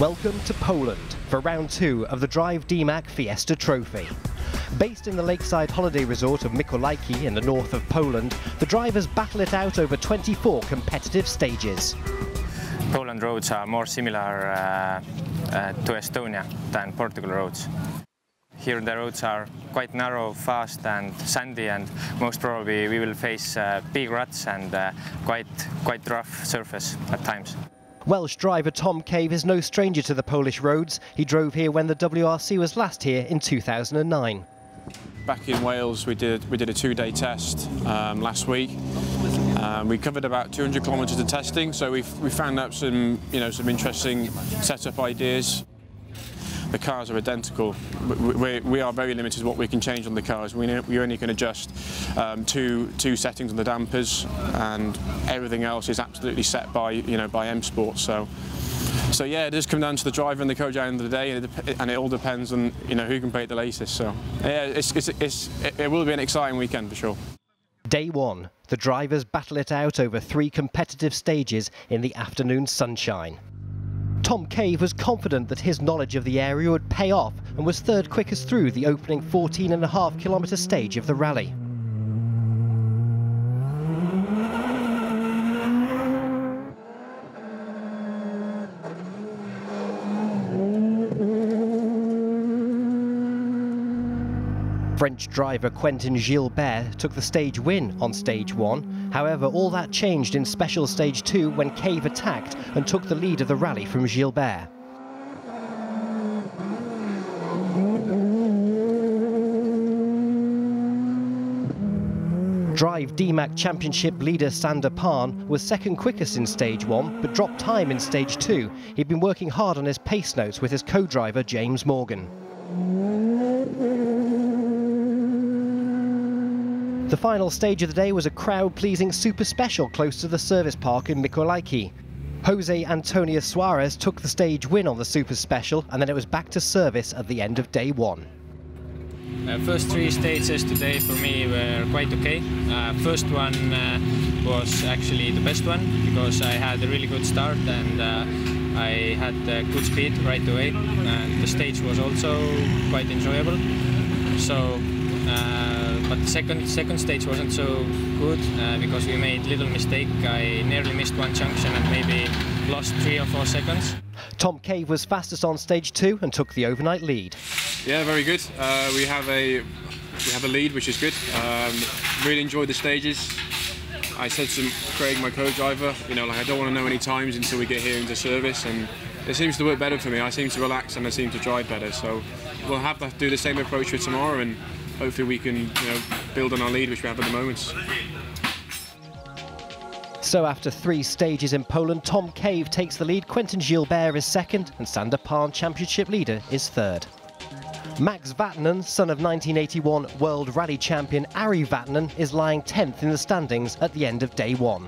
Welcome to Poland for round two of the Drive DMACK Fiesta Trophy. Based in the lakeside holiday resort of Mikołajki in the north of Poland, the drivers battle it out over 24 competitive stages. Poland roads are more similar uh, uh, to Estonia than Portugal roads. Here the roads are quite narrow, fast and sandy and most probably we will face uh, big ruts and uh, quite, quite rough surface at times. Welsh driver Tom Cave is no stranger to the Polish roads. He drove here when the WRC was last here in 2009. Back in Wales, we did we did a two-day test um, last week. Um, we covered about 200 kilometres of testing, so we we found out some you know some interesting setup ideas. The cars are identical. We, we, are very limited what we can change on the cars. We, we only can adjust um, two two settings on the dampers, and everything else is absolutely set by you know by M Sport. So. So yeah, it does come down to the driver and the coach at the end of the day, and it, and it all depends on you know who can break the laces. So yeah, it's, it's, it's, it will be an exciting weekend for sure. Day one, the drivers battle it out over three competitive stages in the afternoon sunshine. Tom Cave was confident that his knowledge of the area would pay off and was third quickest through the opening 14 and a half kilometre stage of the rally. French driver Quentin Gilbert took the stage win on stage one. However, all that changed in special stage two when Cave attacked and took the lead of the rally from Gilbert. Drive DMACK Championship leader Sander Pärn was second quickest in stage one, but dropped time in stage two. He'd been working hard on his pace notes with his co-driver James Morgan. The final stage of the day was a crowd-pleasing super special close to the service park in Mikołajki. Jose Antonio Suarez took the stage win on the super special and then it was back to service at the end of day one. Uh, first three stages today for me were quite okay. Uh, first one uh, was actually the best one because I had a really good start and uh, I had good speed right away and the stage was also quite enjoyable. So uh, but the second second stage wasn't so good uh, because we made little mistake. I nearly missed one junction and maybe lost three or four seconds. Tom Cave was fastest on stage two and took the overnight lead. Yeah, very good. Uh, we have a we have a lead, which is good. Um, really enjoyed the stages. I said to Craig, my co-driver, you know, like I don't want to know any times until we get here into service, and it seems to work better for me. I seem to relax and I seem to drive better. So we'll have to do the same approach for tomorrow, and hopefully we can you know, build on our lead which we have at the moment. So after three stages in Poland, Tom Cave takes the lead, Quentin Gilbert is second, and Sander Pärn, championship leader, is third. Max Vatanen, son of 1981 World Rally champion Ari Vatanen, is lying 10th in the standings at the end of day one.